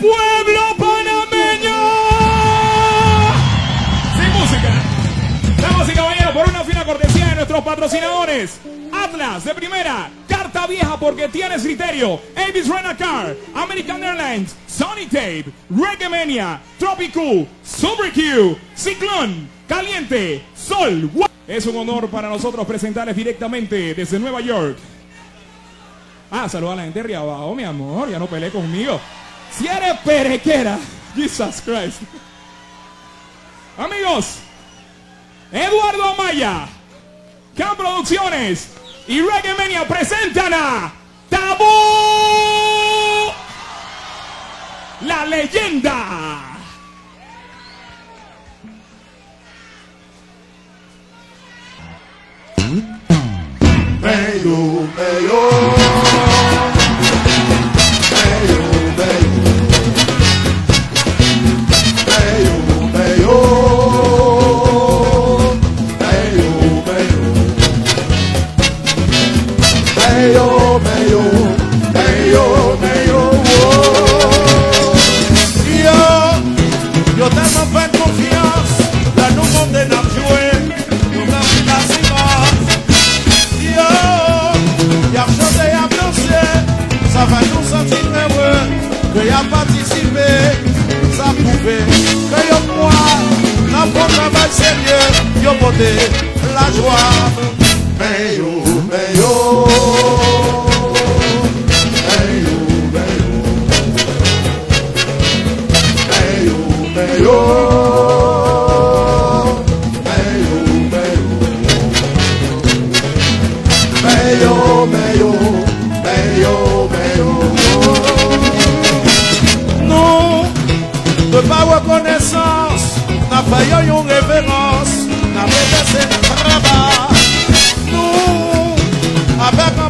pueblo panameño. Sin música. Damas y caballeros, por una fina cortesía de nuestros patrocinadores. Atlas de primera, carta vieja porque tienes criterio. Avis Rena Car, American Airlines, Sony Tape, Reggae Mania, Tropical, Super Q, Ciclón, Caliente, Sol. Es un honor para nosotros presentarles directamente desde Nueva York. Ah, saluda a la gente de abajo, mi amor. Ya no peleé conmigo. Si eres perequera, Jesus Christ. Amigos, Eduardo Amaya, Cam Producciones y Reggae Mania presentan a Tabú, la leyenda. Meio. Meio, Que yo moi N'a pas travail sérieux Yo porté la joie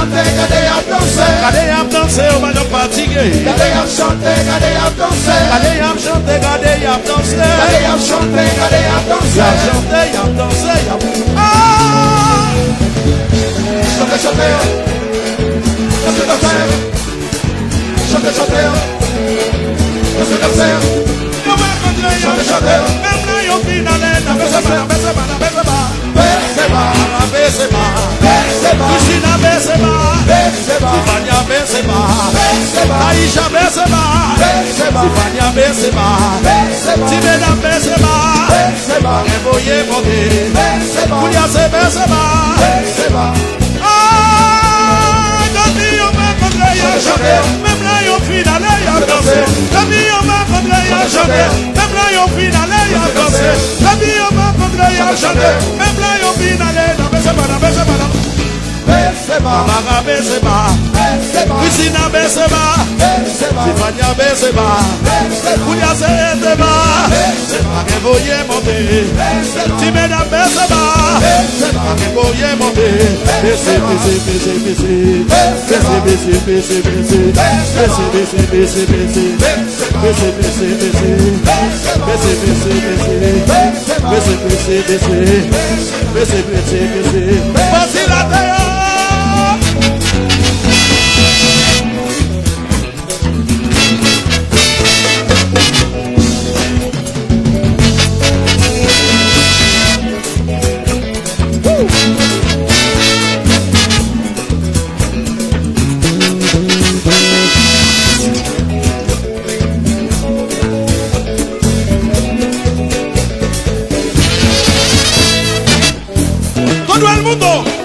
chanter, gardez à Cadê a à danser, on va nous fatiguer. Gardez chante? chanter, gardez à danser. Gardez chante? chanter, gardez à danser. Gardez chante? chanter, gardez à danser. Gardez chante? chanter, à danser. Ah! Chante, chante, chante, chante, chante, chante, chante, chante danser. Chantez, chantez. Bese-ba, ba. bese-ba, ba. bese-ba, Timena bese ba. bese-ba, Evoye bese-ba, Kulia se bese ba. bese-ba. Ah, yo me encontré, yo chanté. Même là, yo finale, dansé. Gami yo me encontré, yo chanté. Même là, yo finale, dansé. Gami yo me encontré, yo chanté. Même là, yo finale, na Bese-ba, Mama bese ba. bese-ba, Ba. bese-ba, ba. bese-ba, Kulia se ete ba. Ake voye monte. Timena bese ba. Ake voye monte. Bese, bese, bese, bese. Bese, bese, bese, bese. Bese, bese, bese, bese. Bese, bese, bese. Bese, bese, bese. el mundo.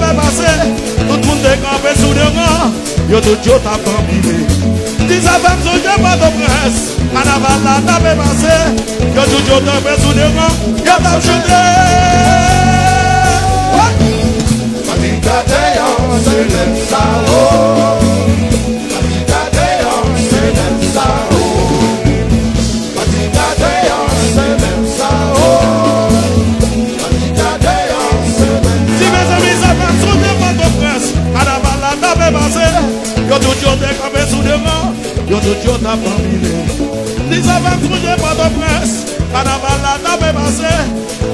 pe pase Tout moun te kampe sou de ran Yo tout yo tap kampive Dis avan sou je pato pres Anavala ta pe pase Yo tout yo tap pe sou de ran Yo tap chute todo dia da família. Desava fugir para do press, para bala da bebase,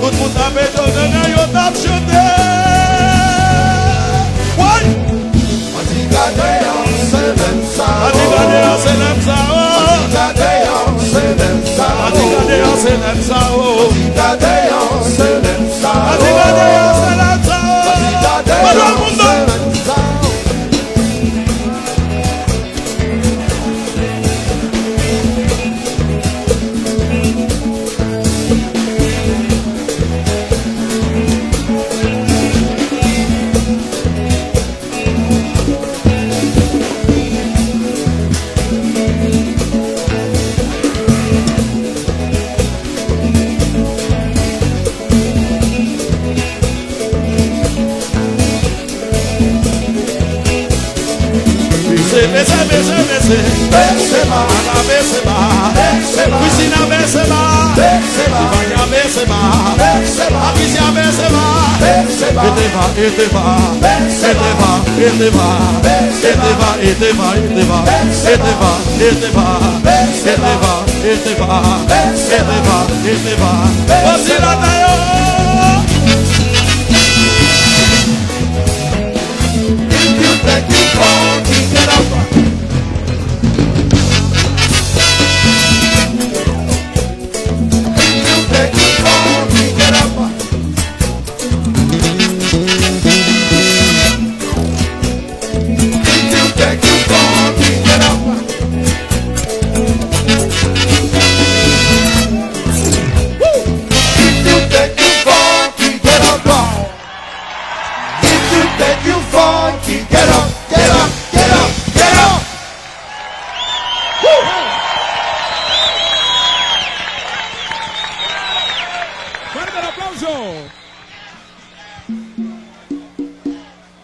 todo mundo da beijo de ganho da chute. Uai! Matigadeão, se dança. Oh. Matigadeão, se dança. Matigadeão, se dança. Oh. Matigadeão, se dança. Ba Benzema, Ete va, ete va Ete va, ete va Ete va, ete va, ete va Ete va, ete va Ete va, ete va Ete va, ete va Vosi la tayo If you take it Geraldo.